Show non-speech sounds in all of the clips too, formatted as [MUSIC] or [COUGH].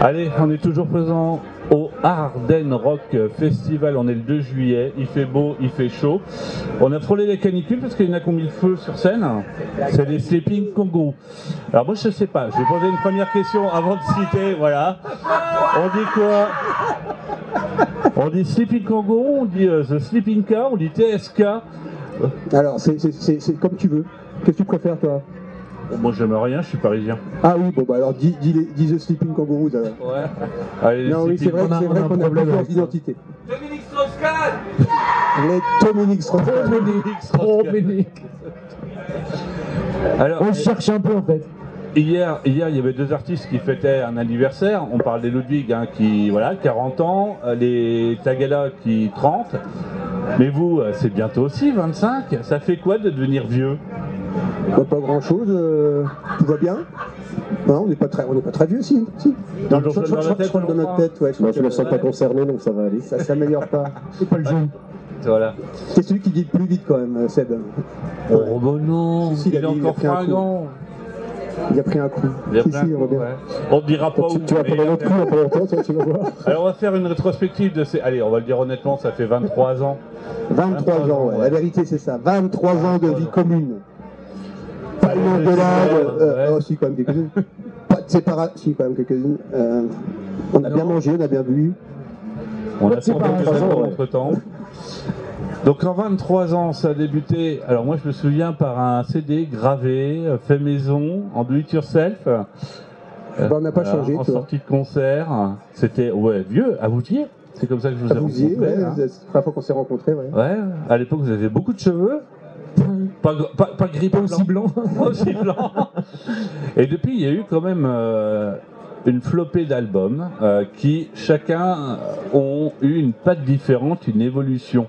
Allez, on est toujours présent au Ardennes Rock Festival. On est le 2 juillet. Il fait beau, il fait chaud. On a frôlé les canicules parce qu'il y en a combien de feu sur scène C'est les Sleeping Congo. Alors moi je sais pas. Je vais poser une première question avant de citer. Voilà. On dit quoi? On dit Sleeping Congo, on dit euh, The Sleeping Car, on dit TSK. Alors, c'est- c'est c'est- c'est comme tu veux. Qu'est-ce que tu préfères, toi Bon, moi j'aime rien, je suis parisien. Ah oui, bon, bah alors dis, dis, les- dis The Sleeping Kangaroos. alors. Ouais. Allez, Non, oui, c'est vrai, on a- vrai a un qu'on problème avec identités. Dominique Strauss-Kahn Les Dominique Strauss-Kahn. Dominique, Strauss-Kahn. Dominique. Alors, On le cherche un peu en fait. Hier, hier, il y avait deux artistes qui fêtaient un anniversaire. On parle des Ludwig, hein, qui, voilà, 40 ans, euh, les Tagala qui 30. Mais vous, euh, c'est bientôt aussi 25. Ça fait quoi de devenir vieux? Bah, pas grand chose, tout va bien. Non, on n'est pas très, on n'est pas très vieux, si. si. Dans je, je- dans je- je- tête, je crois que dans on notre tête, ouais. je Moi, crois je me que- sens pas concerné, donc ça va aller. Ça s'améliore pas. C'est pas le jeu. Voilà. C'est celui qui dit le plus vite quand même, euh, Seb. Oh, bon non, Si, il est il a dit, il a encore fringant. Il a pris un coup. Il a Si, pris un si, coup, Robert. ouais. On ne dira pas où. Tu, tu vas prendre un autre coup, il y a pas longtemps, toi, tu vas voir. [LAUGHS] Alors on va faire une rétrospective de ces... Allez, on va le dire honnêtement, ça fait 23 ans. 23 ans, ouais. ouais. la vérité c'est ça. 23 ans de 23 vie ans. commune. Pas ouais. euh, oh si quand même quelques-unes. [LAUGHS] Pas de séparation, si quand même quelques-unes. Euh, on a bien mangé, on a bien bu. On a C'est fait pas quelques un albums ouais. entre temps. Donc en 23 ans, ça a débuté. Alors moi, je me souviens par un CD gravé, euh, fait maison, en do it yourself. Euh, Bah, on n'a pas changé, En sortie de concert. C'était ouais vieux, à Voutier. C'est comme ça que je vous ai Bousier, rencontré. ouais, hein. c'est la première fois qu'on s'est rencontrés. Ouais. Ouais, à l'époque vous aviez beaucoup de cheveux. Pas, pas, pas gris, pas Aussi blanc. Pas [LAUGHS] aussi blanc. Et depuis, il y a eu quand même euh, une flopée d'albums euh, qui, chacun, ont eu une patte différente, une évolution.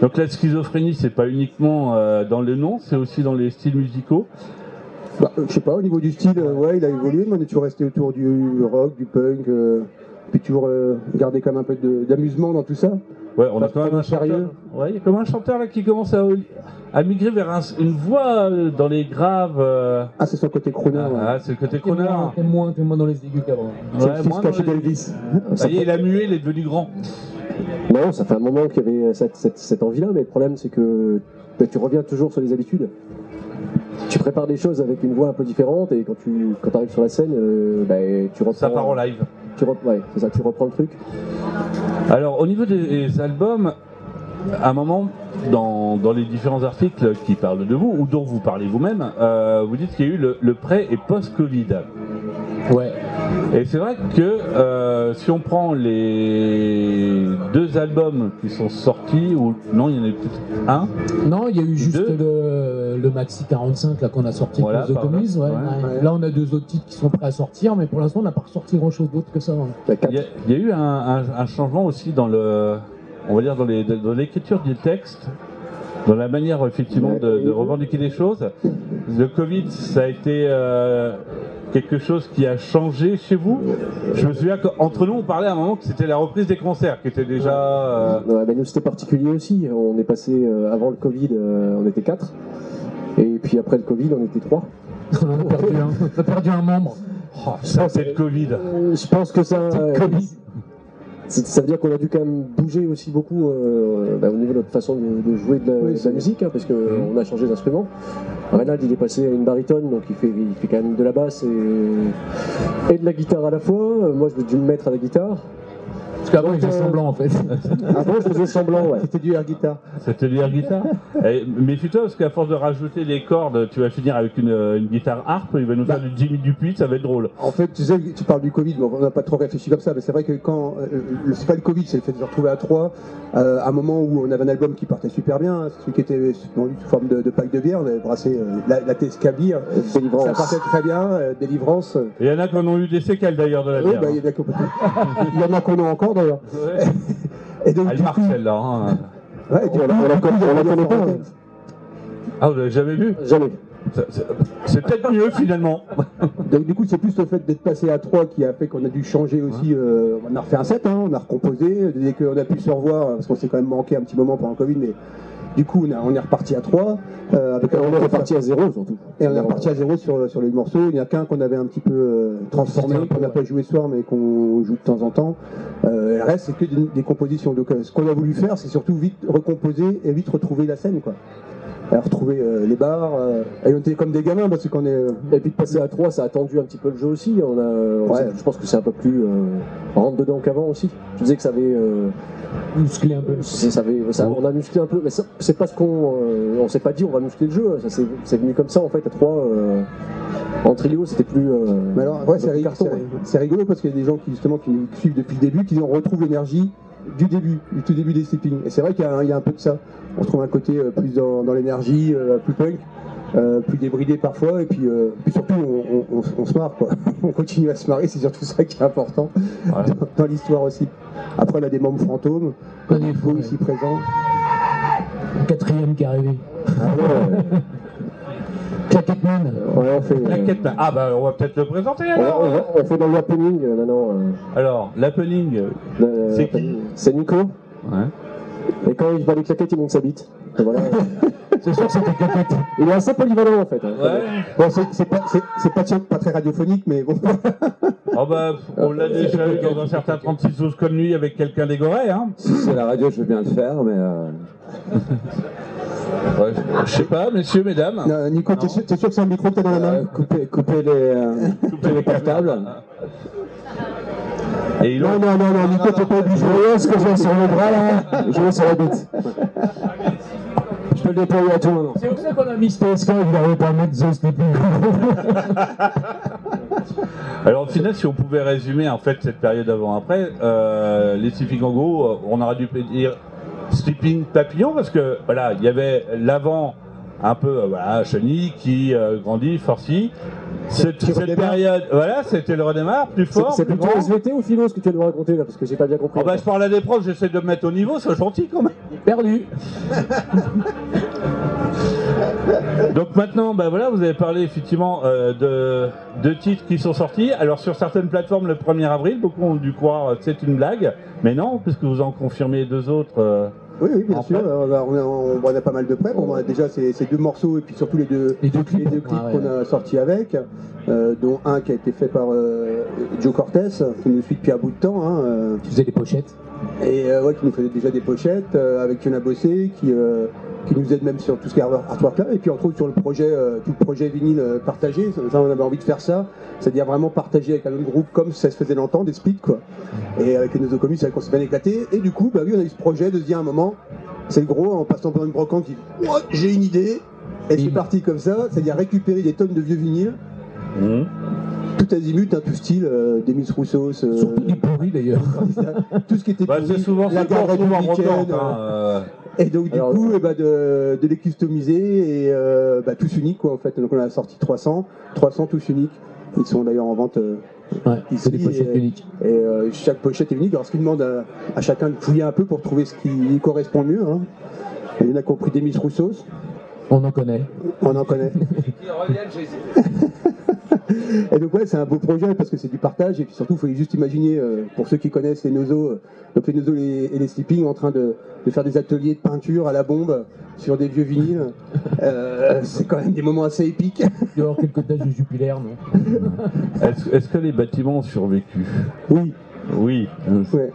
Donc la schizophrénie, c'est pas uniquement euh, dans le nom, c'est aussi dans les styles musicaux. Bah, je sais pas, au niveau du style, euh, ouais, il a évolué, mais on est toujours resté autour du rock, du punk, euh, puis toujours euh, garder quand même un peu d'amusement dans tout ça. Ouais, on a quand même un sérieux. chanteur. Ouais, il y a quand même un chanteur là qui commence à, à migrer vers un- une voix dans les graves. euh, Ah, c'est son côté crooner. ouais. ah, c'est le côté crooner. moins, t'es moins, moins dans les aigus qu'avant. C'est Ouais, le fils moins caché d'Elvis. Ça y est, il a mué, il est devenu grand. Non, ça fait un moment qu'il y avait cette, cette, cette envie-là, mais le problème, c'est que bah, tu reviens toujours sur les habitudes. Tu prépares des choses avec une voix un peu différente, et quand tu quand arrives sur la scène, euh, bah, tu reprends. Ça part en live. Tu, rep- ouais, c'est ça, tu reprends le truc. Alors, au niveau des albums, à un moment, dans, dans les différents articles qui parlent de vous, ou dont vous parlez vous-même, euh, vous dites qu'il y a eu le, le pré- et post-Covid. Ouais. Et c'est vrai que euh, si on prend les deux albums qui sont sortis, ou non, il y en a peut-être un, Non, il y a eu juste le, le Maxi 45 là qu'on a sorti Voilà, The par là. Commies. Ouais, Ouais. ouais. Ouais. Là, on a deux autres titres qui sont prêts à sortir, mais pour l'instant, on n'a pas ressorti grand chose d'autre que ça. hein. Il y, a, il y a eu un, un- un changement aussi dans le, on va dire dans les- dans l'écriture du texte, dans la manière effectivement de, de revendiquer les choses. Le Covid, ça a été euh, quelque chose qui a changé chez vous. Je me souviens qu'entre nous, on parlait à un moment que c'était la reprise des concerts, qui était déjà. euh, Ouais, bah, nous, c'était particulier aussi. On est passé, euh, avant le Covid, euh, on était quatre. Et puis après le Covid, on était trois. [LAUGHS] on, a perdu un, on a perdu un membre. oh, ça, c'est le Covid. Je pense que ça. Ça veut dire qu'on a dû quand même bouger aussi beaucoup euh, bah, au niveau de notre façon de, de jouer de la, Oui, de la c'est- musique, hein, parce Mhm. qu'on a changé d'instrument. Reynald, il est passé à une baryton, donc il fait, il fait quand même de la basse et, et de la guitare à la fois. Euh, Moi, je vais dû me mettre à la guitare. Parce qu'avant, il faisait Euh, semblant en fait. [LAUGHS] Avant, je faisais semblant, ouais. C'était du air guitar. C'était l'air guitare. Eh, Méfie-toi parce qu'à force de rajouter les cordes, tu vas finir avec une, une guitare harpe. Il va nous faire du Jimmy Dupuis, ça va être drôle. En fait, tu sais, tu parles du Covid, bon, on n'a pas trop réfléchi comme ça, mais c'est vrai que quand. euh, le- c'est pas le Covid, c'est le fait de se retrouver à trois, euh, à un moment où on avait un album qui partait super bien, hein, celui qui était vendu sous forme de, de pack de bière, on avait brassé euh, la, la TSK bière, ça Délivrance. partait très bien, euh, délivrance. Et il y en a qui en ont eu des séquelles d'ailleurs de la Oui, bière. bah, il y en a [LAUGHS] y en a qu'on a encore d'ailleurs. Ouais. Et donc, Elle du marche coup, celle-là. hein. ouais, On la- connaît- pas, hein. Ah, vous l'avez jamais vu Jamais. C'est- peut-être mieux finalement. [LAUGHS] Donc du coup, c'est plus le fait d'être passé à 3 qui a fait qu'on a dû changer aussi. euh, on a refait un set, hein, on a recomposé. Dès qu'on a pu se revoir, parce qu'on s'est quand même manqué un petit moment pendant le Covid, mais du coup, on, a- on est reparti à 3. euh, avec On est reparti à zéro surtout. Et on est reparti à zéro sur, sur les morceaux. Il n'y a qu'un qu'on avait un petit peu euh, transformé, qu'on n'a pas joué ce soir, mais qu'on joue de temps en temps. Euh, le reste, c'est que des, des compositions. Donc, euh, ce qu'on a voulu faire, c'est surtout vite recomposer et vite retrouver la scène, quoi. Euh, retrouver euh, les bars. euh, et on était comme des gamins parce qu'on est. euh, Et puis de passer à 3, ça a tendu un petit peu le jeu aussi. On a, on Ouais. sait- Je pense que c'est un peu plus euh, rentre dedans qu'avant aussi. Je disais que ça avait, euh, Musclé un peu. c'est- ça avait- ça- on a musclé un peu, mais ça- c'est pas ce qu'on, euh, on s'est pas dit on va muscler le jeu. Ça c'est c'est venu comme ça en fait à 3 en trio, c'était plus. euh, Mais alors, ouais, c'est plus ri- carton, c'est- ouais. c'est rigolo parce qu'il y a des gens qui, justement, qui nous suivent depuis le début, qui en retrouvent l'énergie du début, du tout début des sleeping. Et c'est vrai qu'il y, a un- il y a un peu de ça. On retrouve un côté euh, plus dans, dans l'énergie, euh, plus punk, euh, plus débridé parfois, et puis, euh, puis surtout, on, on- on- on se marre, quoi. [LAUGHS] on continue à se marrer, c'est surtout ça qui est important Ouais. dans, dans l'histoire aussi. Après, on a des membres fantômes, faux, faux ici présents. Quatrième qui est arrivé. Ah ouais, [LAUGHS] Ouais, on fait. euh. Ah bah on va peut-être le présenter on, alors. on- on fait dans le happening euh, maintenant. euh, Alors, l'happening. le- C'est qui C'est Nico. Et quand il va les claquettes, il monte sa bite. Et voilà. [LAUGHS] C'est sûr que c'était Claquette. il est assez polyvalent en fait. hein. Ouais. Bon, c'est c'est pas, c'est- c'est pas, pas très radiophonique, mais bon. Oh bah, on l'a déjà eu dans un certain 36 12 comme lui avec quelqu'un d'égoré, hein. Si c'est la radio, je veux bien le faire, mais euh, [LAUGHS] Ouais, je sais pas, messieurs, mesdames. Non, Nico, t'es sûr, t'es sûr que c'est un micro que t'as dans la main euh, couper, couper les, euh, Coupez les portables. Et il Non, non, non, non, Nico, t'es pas obligé. Je vois ce que j'ai sur le bras là. Je vois sur la bite. Je peux le déployer à tout moment. C'est pour ça qu'on a mis ce TSK, il n'arrivait pas mettre The Sleeping. Alors au final, si on pouvait résumer en fait cette période avant-après, euh, les Sleeping en gros, euh, on aurait dû dire Sleeping Papillon parce que voilà, il y avait l'avant un peu euh, voilà Chenille qui euh, grandit, Forcy. Cette, période, voilà, c'était le redémarre plus C'est fort. c'est plutôt grand. SVT ou philo ce que tu viens de raconter là parce que j'ai pas bien compris. Oh bah, je parle à des profs, j'essaie de me mettre au niveau, sois gentil quand même. Perdu. [LAUGHS] Donc maintenant, bah voilà, vous avez parlé effectivement euh, de deux titres qui sont sortis. Alors sur certaines plateformes le 1er avril, beaucoup ont dû croire que c'est une blague, mais non, puisque vous en confirmez deux autres. euh, Oui, oui, bien En sûr. On a, on a- on a pas mal de prêts. On a déjà ces, ces deux morceaux et puis surtout les deux, Les deux clips. Ah qu'on a sortis avec, euh, dont un qui a été fait par euh, Joe Cortez, qui nous suit depuis un bout de temps, hein, euh, Tu faisais les pochettes. et ouais, qui nous faisait déjà des pochettes, avec qui on a bossé, qui, qui nous aide même sur tout ce qui est artwork là, et puis entre autres sur le projet, euh, tout le projet vinyle euh, partagé. Ça, on avait envie de faire ça, c'est-à-dire vraiment partager avec un autre groupe comme ça se faisait longtemps, des splits quoi. Et avec les Nozocomus, c'est vrai qu'on s'est bien éclaté. Et du coup, bah oui, on a eu ce projet de se dire à un moment, c'est le gros, en passant par une brocante, qui dit Oh, j'ai une idée. Et c'est parti comme ça, c'est-à-dire récupérer des tonnes de vieux vinyles, hmm. tout azimut, hein, tout style, euh, des Miss euh, Surtout du pourri d'ailleurs. [LAUGHS] tout ce qui était Bah, c'est pourri, souvent la garde républicaine, hein, euh, Et donc du Alors, coup, eh ben, de, de les customiser et euh, bah, tous uniques quoi en fait. Donc on a sorti 300, 300 tous uniques. Ils sont d'ailleurs en vente euh, Ouais, Ici, c'est des pochettes et- uniques. et euh, chaque pochette est unique. Alors ce qui demande à, à chacun de fouiller un peu pour trouver ce qui lui correspond le mieux. hein. Il y en a qui ont pris des Miss Roussos, On en connaît. on en connaît. [LAUGHS] [LAUGHS] [LAUGHS] Et donc ouais, c'est un beau projet parce que c'est du partage et puis surtout, il faut juste imaginer, euh, pour ceux qui connaissent les nosos, euh, donc les nosos et, et les sleeping en train de, de faire des ateliers de peinture à la bombe sur des vieux vinyles. [LAUGHS] Euh, c'est quand même des moments assez épiques. Il doit y avoir quelques taches de jupilaire, non? Est-ce est-ce que les bâtiments ont survécu? Oui, Oui. ouais.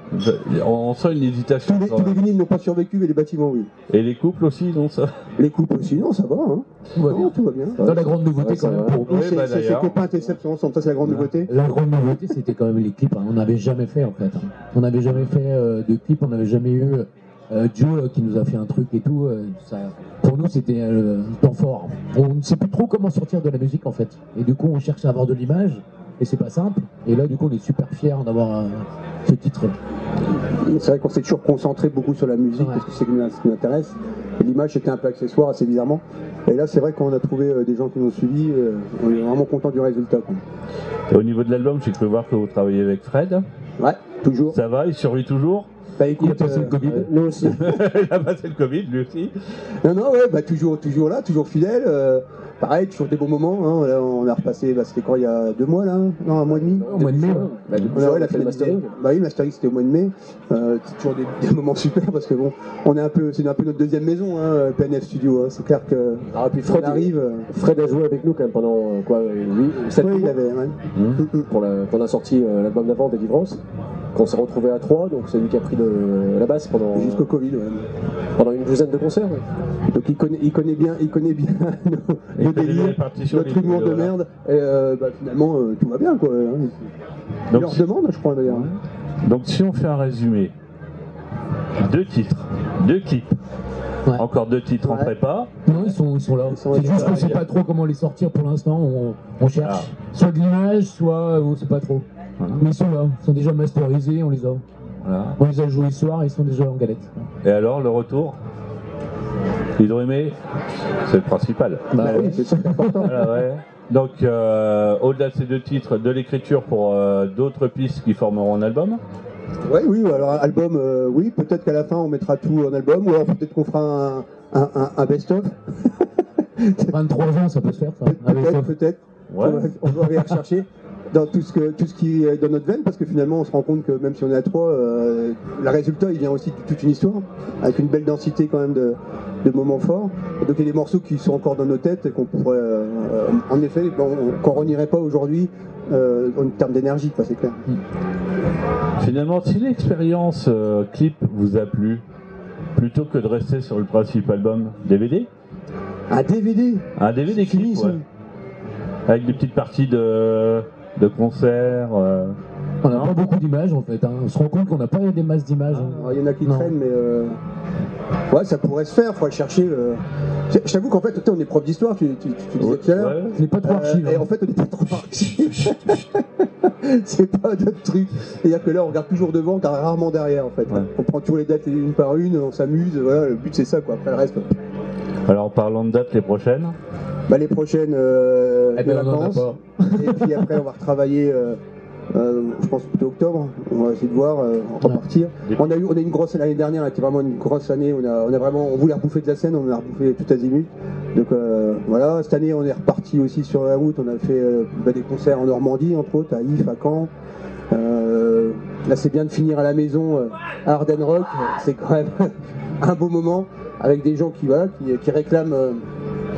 On sent une hésitation. Tous les, tous les vinyles n'ont pas survécu, mais les bâtiments, oui. Et les couples aussi, non ça Les couples aussi, non, ça va. Hein. Tout va Non, bien. tout va bien. Dans la grande nouveauté Ouais, quand même pour Oui, c'est bah, c'est- c'est d'ailleurs. copains ensemble, ça c'est la grande nouveauté. La grande nouveauté, c'était quand même les clips. hein. On n'avait jamais fait en fait. hein. On n'avait jamais fait euh, de clips, on n'avait jamais eu euh, Joe euh, qui nous a fait un truc et tout. euh, ça, pour nous, c'était euh, un temps fort. On ne sait plus trop comment sortir de la musique en fait. Et du coup, on cherche à avoir de l'image et c'est pas simple. Et là, du coup, on est super fiers d'avoir euh, ce titre. C'est vrai qu'on s'est toujours concentré beaucoup sur la musique Ouais. parce que c'est ce qui nous- ce qui nous intéresse. Et L'image c'était un peu accessoire assez bizarrement. Et là c'est vrai qu'on a trouvé euh, des gens qui nous ont suivis, euh, on est vraiment content du résultat. Et Au niveau de l'album, j'ai cru voir que vous travaillez avec Fred. Ouais, toujours. Ça va, il survit toujours Bah Il a passé euh, le Covid. Euh, nous aussi. [LAUGHS] Il a passé le Covid, lui aussi. non non ouais, bah toujours toujours là, toujours fidèle. euh, pareil, toujours des bons moments. hein. Là, on a repassé, bah, c'était quand il y a deux mois là Non, un mois et demi Au mois de mai. Bah, ouais, la a fait le mastering. Bah oui, mastering c'était au mois de mai. Euh, c'est toujours des, des moments super parce que bon, on est un peu, c'est un peu notre deuxième maison, hein, PNF Studio. hein. C'est clair que Ah, puis on Fred, arrive. euh, Fred a joué avec nous quand même pendant quoi, 8, 7 ouais, il avait. ouais. Mmh. Mm, mm. pour la, quand on a sorti euh, l'album d'avant, Délivrance. Qu'on s'est retrouvé à 3, donc c'est lui qui a pris le- la basse pendant, Jusqu'au Covid. ouais. pendant une douzaine de concerts. ouais. Donc il connaît, il connaît bien, il connaît bien [LAUGHS] nos, nos délires, notre humour de merde. Et euh, bah, finalement, euh, tout va bien quoi. hein. Il Donc, leur demande, je crois d'ailleurs. donc si on fait un résumé, deux titres, deux clips, Ouais. encore deux titres en prépa. Non, ils sont, ils sont là. C'est juste qu'on sait pas trop comment les sortir pour l'instant. On, on cherche soit de l'image, soit on sait pas trop. Voilà. Mais ils sont là. Ils sont déjà masterisés, on les a. Voilà. On les a joués ce soir, ils sont déjà en galette. Et alors, le retour Hydro-aimé C'est le principal. Bah oui, c'est ça qui est important. Voilà, ouais. Donc, euh, au-delà de ces deux titres, de l'écriture pour euh, d'autres pistes qui formeront un album. Ouais, oui, alors album, euh, oui, peut-être qu'à la fin on mettra tout en album, ou alors peut-être qu'on fera un, un, un- un best-of. [LAUGHS] 23 ans, ça peut se faire, ça. Peut-être, peut-être. Ouais. On va- On va aller rechercher dans tout ce, que, tout ce qui est dans notre veine, parce que finalement on se rend compte que même si on est à trois, euh, le résultat il vient aussi de toute une histoire, avec une belle densité quand même de, de moments forts. Donc il y a des morceaux qui sont encore dans nos têtes et qu'on pourrait, euh, en effet, qu'on renierait pas aujourd'hui euh, en termes d'énergie, quoi, c'est clair. Finalement, si l'expérience clip vous a plu, plutôt que de rester sur le principe album DVD, Un DVD un DVD clip, ouais. Avec des petites parties de, de concerts. euh, On n'a pas beaucoup d'images en fait. hein. On se rend compte qu'on n'a pas des masses d'images. hein. Alors, Il y en a qui Non. traînent, mais euh, ouais, ça pourrait se faire. Il faudrait chercher. euh. Je t'avoue qu'en fait, on est prof d'histoire, tu, tu- tu disais tout à l'heure. n'est pas trop Euh, archive. et hein. en fait, on n'est pas trop archive. [LAUGHS] c'est pas notre truc. C'est-à-dire que là, on regarde toujours devant, car rarement derrière, en fait. Ouais. On prend toujours les dates une par une, on s'amuse. Voilà, le but c'est ça, quoi. Après le reste, Alors, parlant de date, les prochaines. Bah, les prochaines euh, Eh les ben, vacances. Et puis après, on va retravailler. euh, euh, je pense plutôt octobre. On va essayer de voir, euh, repartir. On a eu, on a eu une grosse l'année dernière. C'était vraiment une grosse année. On a, on a vraiment, on voulait rebouffer de la scène. On a rebouffé tout azimut. Donc euh, voilà. Cette année, on est reparti aussi sur la route. On a fait bah, des concerts en Normandie, entre autres, à If, à Caen. Là, c'est bien de finir à la maison à Arden Rock. C'est quand même [LAUGHS] un beau moment avec des gens qui, voilà, qui, qui réclament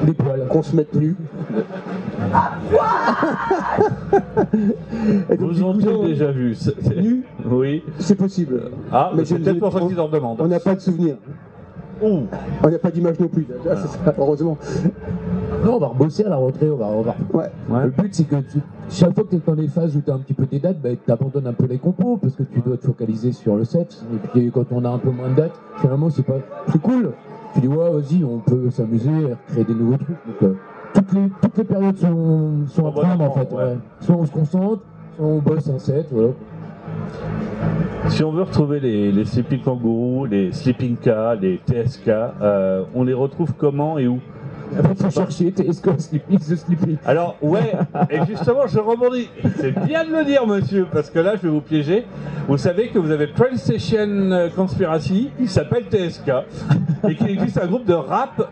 Des poils. qu'on se mette nu. [LAUGHS] Et donc, Vous du coup, ont-ils déjà vu C'est- c'est- nu Oui. C'est possible. Ah, Mais c'est je- peut-être pour ça qu'ils en demandent. On n'a pas de souvenir. Ouh. On n'a pas d'image non plus. Ah, c'est ça, heureusement. Non, on va rebosser à la rentrée. On va, on va- Ouais. Ouais. Le but, c'est que tu- chaque fois que tu es dans les phases où tu as un petit peu des dates, bah, tu abandonnes un peu les compos parce que tu dois te focaliser sur le set. Et puis quand on a un peu moins de dates, finalement, c'est pas c'est cool. Tu dis, ouais, vas-y, on peut s'amuser, créer des nouveaux trucs. Donc, euh, toutes, les, toutes les périodes sont, sont à bon prendre en fait. ouais. ouais. Soit on se concentre, soit on bosse un set. Voilà. Si on veut retrouver les, les Sleeping Kangourous, les Sleeping K, les TSK, euh, on les retrouve comment et où? Alors, ouais, et justement, je rebondis. C'est bien de le dire, monsieur, parce que là, je vais vous piéger. Vous savez que vous avez Train Station Conspiracy, qui s'appelle TSK, et qu'il existe un groupe de rap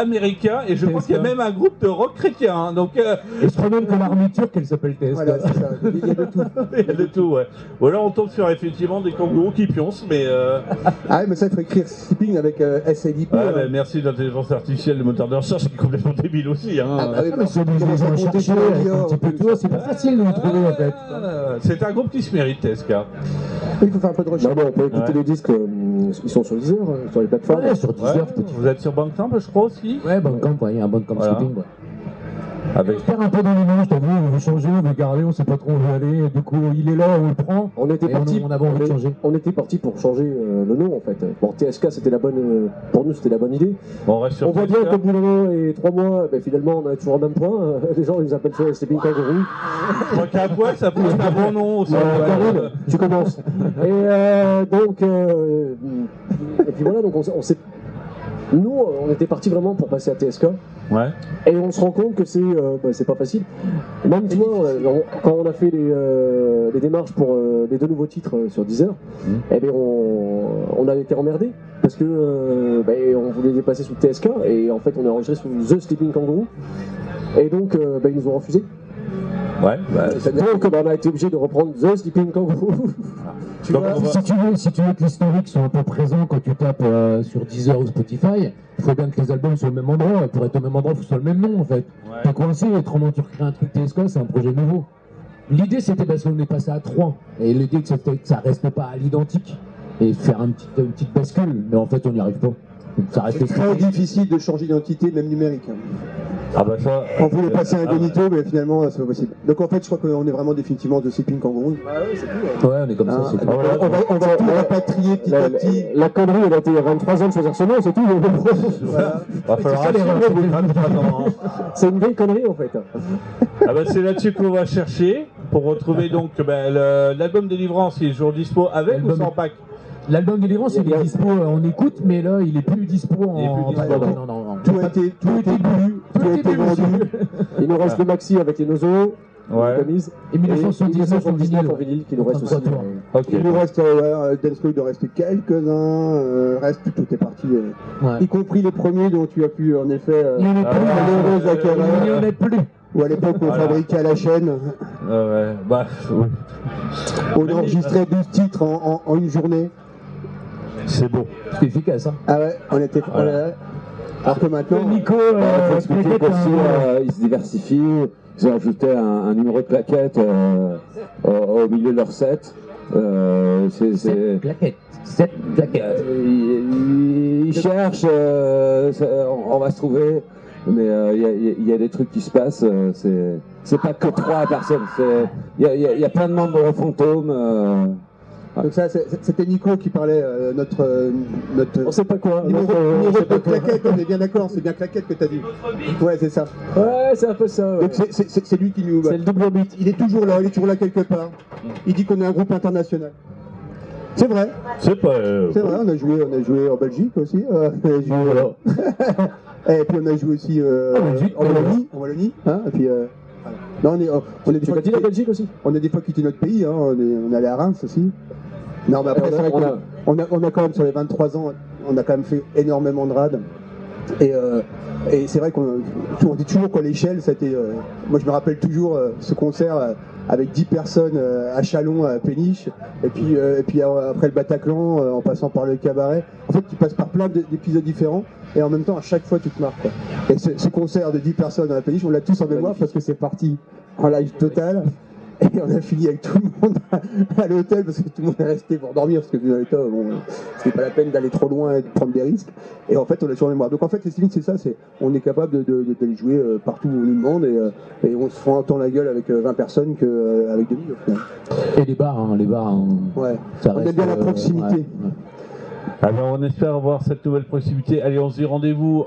américain, et je crois qu'il y a même un groupe de rock chrétien. hein. donc, euh, Et je crois même que l'armée turque, elle s'appelle TSK. Voilà, c'est ça. Il y a de tout. [LAUGHS] il y a de tout, ouais. Ou alors, on tombe sur effectivement des kangourous qui pioncent, mais. euh, Ah, mais ça, il faut écrire Sleeping avec euh, SADP. ouais, hein. bah, merci l'intelligence artificielle, le moteur de recherche, qui est complètement débile aussi. Hein. Ah, bah oui, de c'est pas facile de nous trouver en fait. Ah, C'est un groupe qui se mérite, TSK. Il faut faire un peu de Non, recherche. mais on peut écouter Ouais. les disques, euh, ils sont sur Deezer, euh, sur les plateformes. Ouais, sur Deezer, Ouais, Spotify. vous êtes sur Bandcamp, je crois aussi. Ouais, Bandcamp, ouais, il y a un Bandcamp Voilà. Sleeping. Avec On perd un peu dans les je t'avoue, on veut changer, on veut garder, on sait pas trop où on veut aller, du coup il est là, on le prend. On était on- parti. on avait envie de est- changer. on était parti pour changer euh, le nom en fait. Bon, TSK c'était la bonne, euh, pour nous c'était la bonne idée. On reste sur on voit bien qu'au bout d'un an et trois mois, ben, finalement on a toujours le même point. Euh, [LAUGHS] Les gens ils appellent ça Sleeping Kangaroo. Je crois qu'un poil, ça être un bon nom aussi. Euh, Karine, tu commences. Et euh, donc, euh, et puis voilà, donc on s'est. Nous, on était parti vraiment pour passer à TSK. Ouais. Et on se rend compte que c'est euh, bah, c'est pas facile. Même on- quand on a fait les, euh, les démarches pour euh, les deux nouveaux titres euh, sur Deezer, Mhm. eh bien on, on a été emmerdé parce que euh, bah, on voulait les passer sous TSK et en fait on est enregistré sous The Sleeping Kangaroo. Et donc, euh, bah, ils nous ont refusé. Ouais, bah, Donc, bah, on a été obligé de reprendre The Sleeping Kangaroo. [LAUGHS] Tu Donc, vois, on va- si, tu veux, si tu veux que l'historique soit un peu présent quand tu tapes euh, sur Deezer ou Spotify, il faut bien que les albums soient au même endroit. Et pour être au même endroit, il faut que ce soit le même nom en fait. Ouais. T'es coincé, autrement tu recrées un truc TSK, c'est un projet nouveau. L'idée c'était parce qu'on est passé à 3. Et l'idée que c'était que ça reste pas à l'identique. Et faire un petit, une petite bascule. Mais en fait, on n'y arrive pas. Ça reste C'est très difficile de changer d'identité, même numérique. hein. Ah bah ça. On voulait passer un Ah, incognito, mais finalement, c'est pas possible. Donc en fait, je crois qu'on est vraiment définitivement de Sleeping Kangaroo. Ouais, on est comme ça. Hein, c'est on va, on va tout rapatrier petit La, à petit. la connerie, elle a été 23 ans de choisir ce nom, c'est tout. [LAUGHS] Voilà. Va falloir C'est ça, assumer l'erreur. au bout de 23 ans, hein. [LAUGHS] c'est une vieille connerie en fait. Ah bah c'est là-dessus qu'on va chercher pour retrouver donc bah, le- l'album Délivrance qui est toujours dispo avec ou sans pack? L'album Délivrance, il est dispo euh, en écoute, mais là, il est plus dispo en. Tout a été, tout a été bu, tout a été vendu. Il nous reste le maxi avec les nosos, Ouais. Et 1979 en vinyle. en vinyle qui nous reste aussi. Trois tours. Ok. Il nous reste, euh, ouais, euh, il en reste quelques-uns. Euh, reste, tout est parti. euh, Ouais. y compris les premiers dont tu as pu, en effet, euh, Il n'y en a plus. euh. Il n'y en a plus. ou à l'époque on Voilà. fabriquait à la chaîne, Ah ouais. Bah oui. on enregistrait 12 titres en, en- en une journée. C'est beau. C'est efficace, hein. Ah ouais, on était. Voilà. Alors que maintenant. Nico, Il euh, faut expliquer plaquette, qu'aussi, euh, ils se diversifient. Ils ont ajouté un, un numéro de plaquette euh, au, au milieu de leur set. Euh, c'est, c'est- Sept plaquettes. Sept plaquettes. euh, ils, ils cherchent, euh, ça- on, on va se trouver. Mais euh, il y, y a- il y a des trucs qui se passent. euh, c'est, c'est pas que trois personnes. Il y y y a plein de membres fantômes. Euh, Donc ça, c'était Nico qui parlait, euh, notre, euh, notre On sait pas quoi. numéro, notre, euh, on numéro sait pas de quoi. claquette, on est bien d'accord, c'est bien claquette que t'as dit. Ouais, c'est ça. Ouais, c'est un peu ça. ouais. Donc c'est- lui qui nous. C'est le double beat. Il est toujours là, il est toujours là quelque part. Il dit qu'on est un groupe international. C'est vrai, C'est pas. euh, c'est vrai, on a joué, on a joué en Belgique aussi. euh, on a joué, [LAUGHS] Et puis on a joué aussi euh, En Belgique, en Wallonie, en Wallonie, hein, et puis euh, non, on est, on est des Tu fois la Belgique aussi on a des fois quitté notre pays, hein, on, est, on est allé à Reims aussi. Non, mais après, On a- c'est vrai on qu'on a- on a, on a quand même, sur les 23 ans, on a quand même fait énormément de rades. Et, euh, et c'est vrai qu'on on dit toujours qu'à l'échelle, ça a été. euh, moi, je me rappelle toujours euh, ce concert avec 10 personnes à Chalon, à Péniche, et puis, et puis après le Bataclan, en passant par le cabaret. En fait, tu passes par plein d'é- d'épisodes différents, et en même temps, à chaque fois, tu te marques. quoi. Et ce, ce concert de 10 personnes à Péniche, on l'a tous en mémoire parce que c'est parti en live total. Et on a fini avec tout le monde à, à l'hôtel parce que tout le monde est resté pour dormir parce que vu dans l'état, bon, c'était pas la peine d'aller trop loin et de prendre des risques. Et en fait, on a toujours mémoire. Donc en fait, les c'est ça, c'est on est capable de- de- de- d'aller jouer euh, partout où on nous demande et, euh, et on se fera autant la gueule avec euh, 20 personnes qu'avec 2000 au final. Et les bars, hein, les bars. hein, Ouais. ça On aime bien la euh, proximité. ouais, ouais. Alors on espère avoir cette nouvelle proximité. Allez, on se dit rendez-vous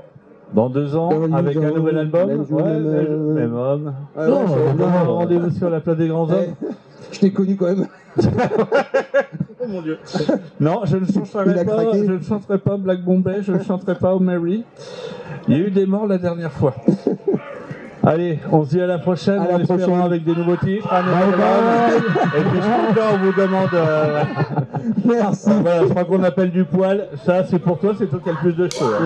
dans deux ans Dans avec un ans, nouvel album. même Ouais, homme. Ouais, Non, non. Rendez-vous sur la place des grands hommes. Eh, je t'ai connu quand même. Oh mon dieu. [LAUGHS] Non, je ne chanterai pas, craqué. je ne chanterai pas Black Bombay, je ne chanterai pas Oh Mary. Il y a eu des morts la dernière fois. [LAUGHS] Allez, on se dit à la prochaine, À la en espérant prochaine. avec des nouveaux titres, un nouvel album. Et puis je crois qu'on vous demande. euh, [LAUGHS] Merci. voilà, je crois qu'on appelle du poil. Ça, c'est pour toi, c'est toi qui as le plus de cheveux.